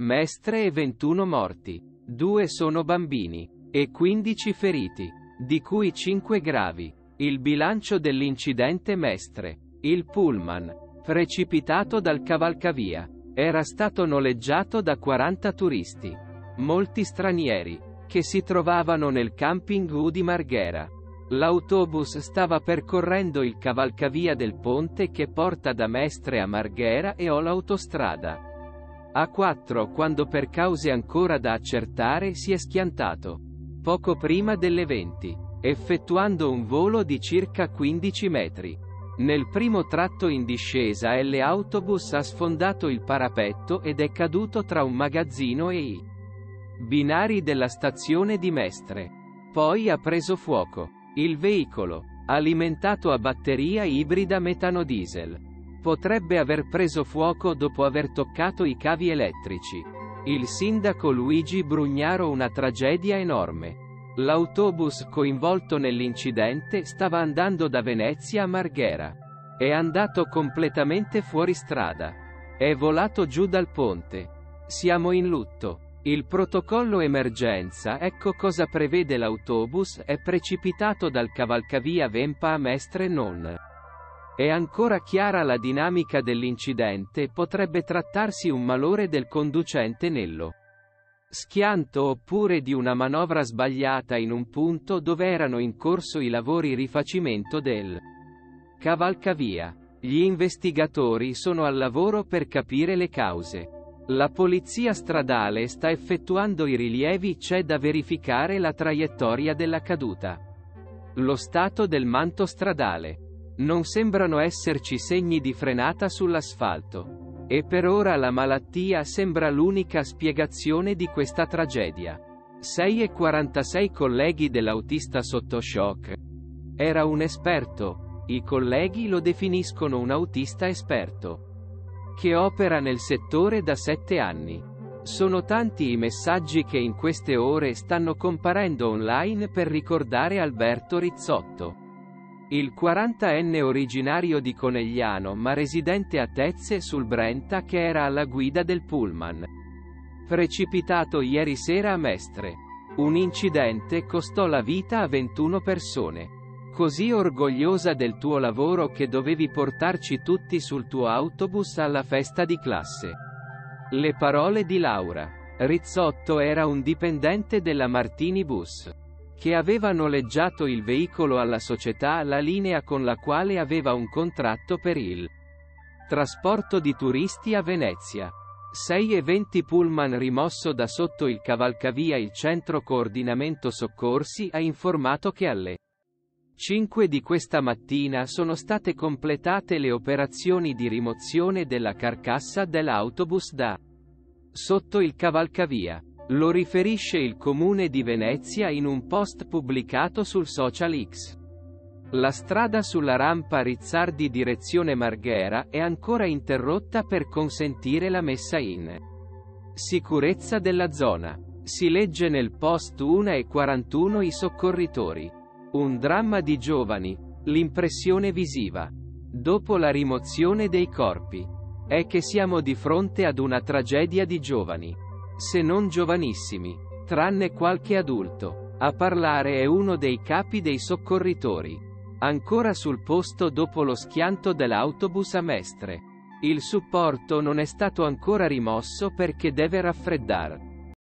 Mestre e 21 morti. Due sono bambini. E 15 feriti. Di cui 5 gravi. Il bilancio dell'incidente Mestre. Il pullman. Precipitato dal cavalcavia. Era stato noleggiato da 40 turisti. Molti stranieri. Che si trovavano nel camping U di Marghera. L'autobus stava percorrendo il cavalcavia del ponte che porta da Mestre a Marghera e o l'autostrada. A4 quando per cause ancora da accertare si è schiantato. Poco prima delle 20, effettuando un volo di circa 15 metri. Nel primo tratto in discesa l'autobus ha sfondato il parapetto ed è caduto tra un magazzino e i binari della stazione di Mestre. Poi ha preso fuoco. Il veicolo, alimentato a batteria ibrida metano-diesel, potrebbe aver preso fuoco dopo aver toccato i cavi elettrici. Il sindaco Luigi Brugnaro una tragedia enorme. L'autobus coinvolto nell'incidente stava andando da Venezia a Marghera. È andato completamente fuori strada. È volato giù dal ponte. Siamo in lutto. Il protocollo emergenza ecco cosa prevede l'autobus è precipitato dal cavalcavia Vempa a Mestre non. È ancora chiara la dinamica dell'incidente potrebbe trattarsi un malore del conducente Nello. Schianto oppure di una manovra sbagliata in un punto dove erano in corso i lavori rifacimento del cavalcavia. Gli investigatori sono al lavoro per capire le cause. La polizia stradale sta effettuando i rilievi c'è da verificare la traiettoria della caduta. Lo stato del manto stradale. Non sembrano esserci segni di frenata sull'asfalto. E per ora la malattia sembra l'unica spiegazione di questa tragedia. 6 e 46 colleghi dell'autista sotto shock. Era un esperto. I colleghi lo definiscono un autista esperto che opera nel settore da sette anni. Sono tanti i messaggi che in queste ore stanno comparendo online per ricordare Alberto Rizzotto. Il 40enne originario di Conegliano ma residente a Tezze sul Brenta che era alla guida del pullman. Precipitato ieri sera a Mestre. Un incidente costò la vita a 21 persone. Così orgogliosa del tuo lavoro che dovevi portarci tutti sul tuo autobus alla festa di classe. Le parole di Laura. Rizzotto era un dipendente della Martini Bus. Che aveva noleggiato il veicolo alla società La Linea con la quale aveva un contratto per il trasporto di turisti a Venezia. 6 e 20 pullman rimosso da sotto il cavalcavia il centro coordinamento soccorsi ha informato che alle 5 di questa mattina sono state completate le operazioni di rimozione della carcassa dell'autobus da sotto il cavalcavia. Lo riferisce il comune di Venezia in un post pubblicato sul social X. La strada sulla rampa Rizzardi direzione Marghera è ancora interrotta per consentire la messa in sicurezza della zona. Si legge nel post 1 e 41 i soccorritori. Un dramma di giovani. L'impressione visiva. Dopo la rimozione dei corpi. È che siamo di fronte ad una tragedia di giovani. Se non giovanissimi. Tranne qualche adulto. A parlare è uno dei capi dei soccorritori. Ancora sul posto dopo lo schianto dell'autobus a Mestre. Il supporto non è stato ancora rimosso perché deve raffreddare.